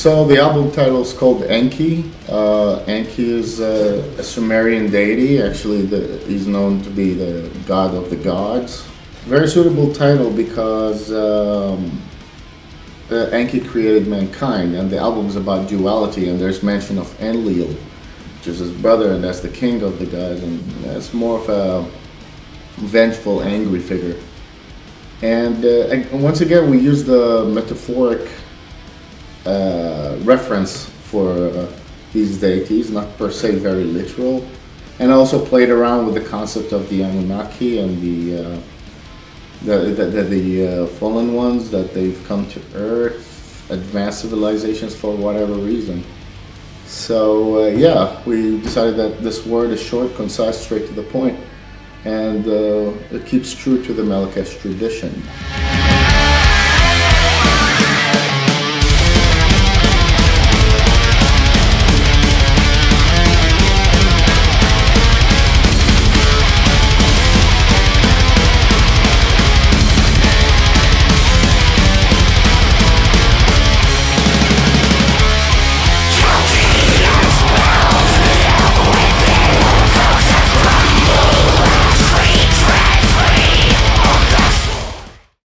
So the album title is called Enki. Uh, Enki is uh, a Sumerian deity. Actually, the, he's known to be the god of the gods. Very suitable title because um, uh, Enki created mankind, and the album is about duality. And there's mention of Enlil, which is his brother, and that's the king of the gods, and that's more of a vengeful, angry figure. And uh, once again, we use the metaphoric uh, reference for these deities, not per se very literal, and also played around with the concept of the Anunnaki and the uh, the the, the, the uh, fallen ones that they've come to Earth, advanced civilizations for whatever reason. So uh, yeah, we decided that this word is short, concise, straight to the point, and uh, it keeps true to the Melechesh tradition.